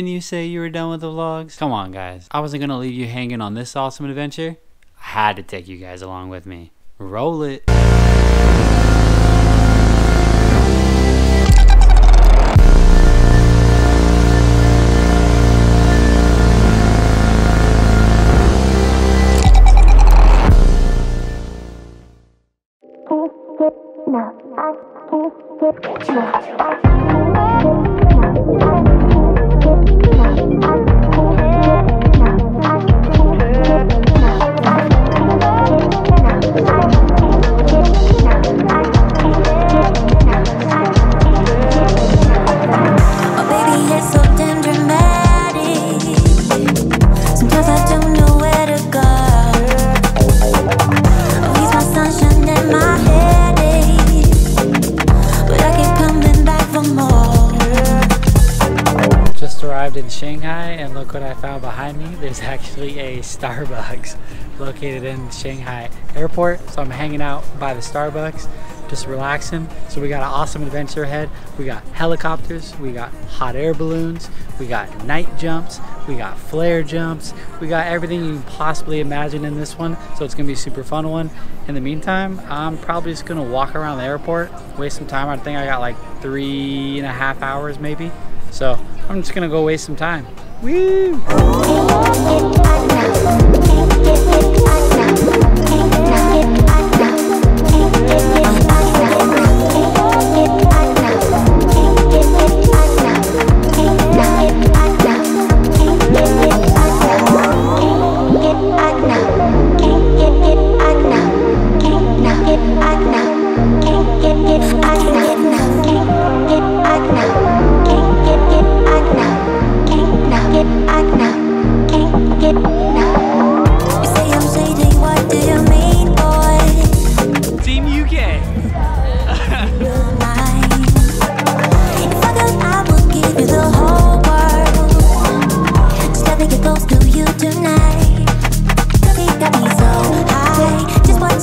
Didn't you say you were done with the vlogs? Come on, guys. I wasn't gonna leave you hanging on this awesome adventure. I had to take you guys along with me. Roll it. Shanghai and look what I found behind me. There's actually a Starbucks located in Shanghai airport. So I'm hanging out by the Starbucks, just relaxing. So we got an awesome adventure ahead. We got helicopters, we got hot air balloons, we got night jumps, we got flare jumps, we got everything you can possibly imagine in this one. So it's gonna be a super fun one. In the meantime, I'm probably just gonna walk around the airport, waste some time. I think I got like three and a half hours maybe. So I'm just gonna go waste some time. Woo!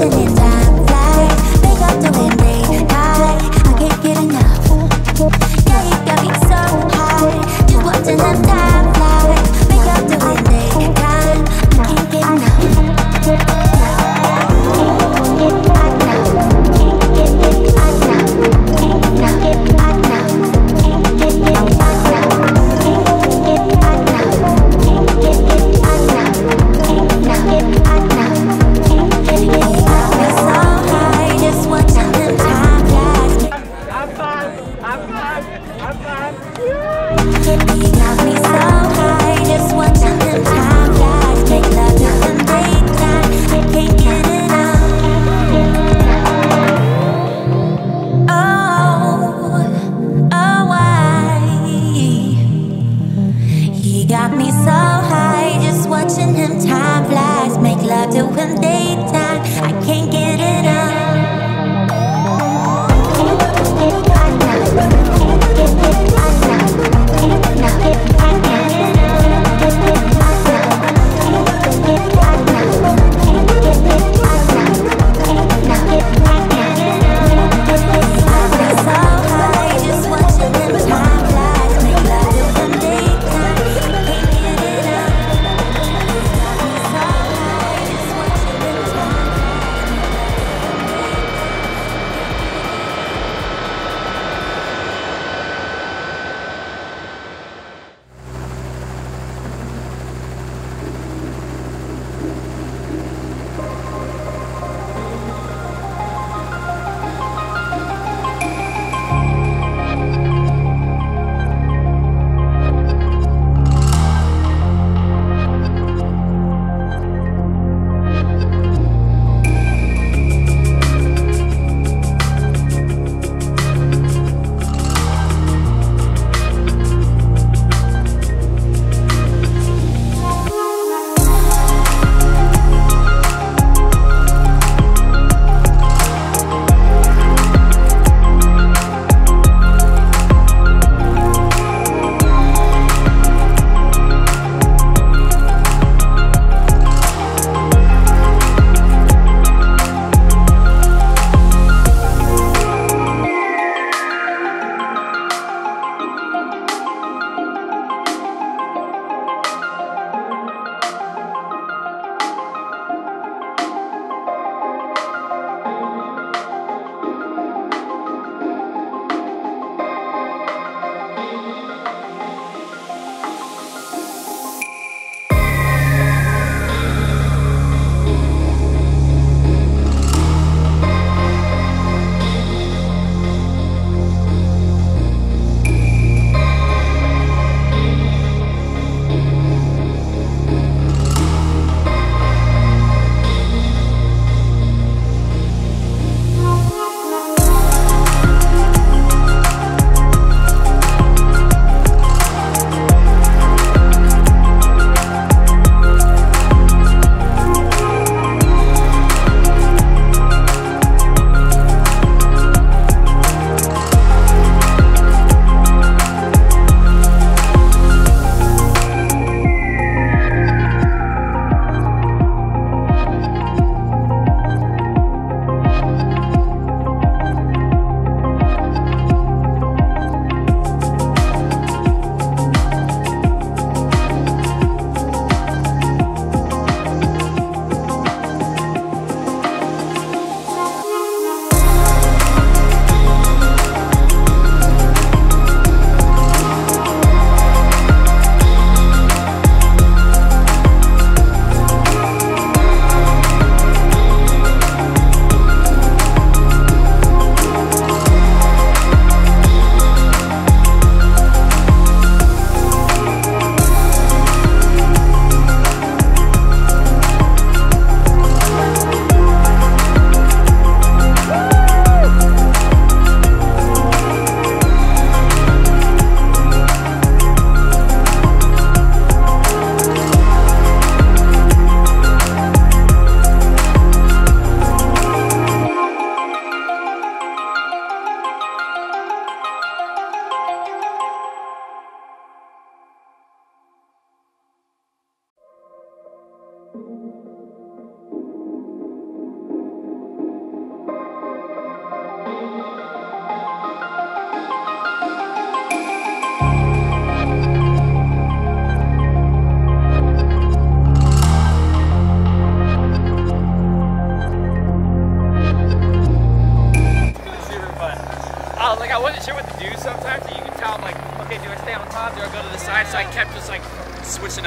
believe that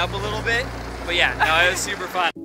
up a little bit. But yeah, no, it was super fun.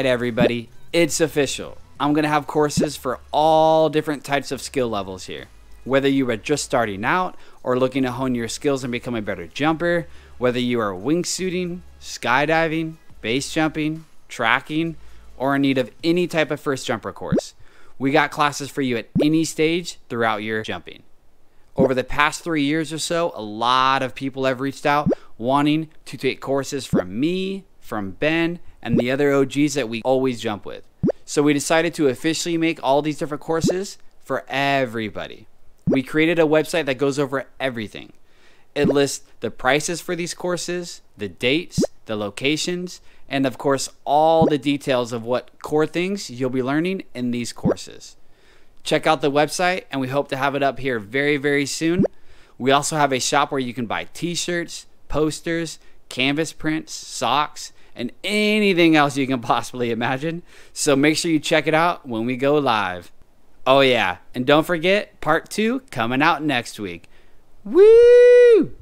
Right, everybody, it's official. I'm going to have courses for all different types of skill levels here. Whether you are just starting out or looking to hone your skills and become a better jumper, whether you are wingsuiting, skydiving, base jumping, tracking, or in need of any type of first jumper course, we got classes for you at any stage throughout your jumping. Over the past three years or so, a lot of people have reached out wanting to take courses from me, from Ben, and the other OGs that we always jump with. So we decided to officially make all these different courses for everybody. We created a website that goes over everything. It lists the prices for these courses, the dates, the locations, and of course, all the details of what core things you'll be learning in these courses. Check out the website, and we hope to have it up here very, very soon. We also have a shop where you can buy t shirts, posters, canvas prints, socks, and anything else you can possibly imagine. So make sure you check it out when we go live. Oh, yeah, and don't forget part two coming out next week. Woo!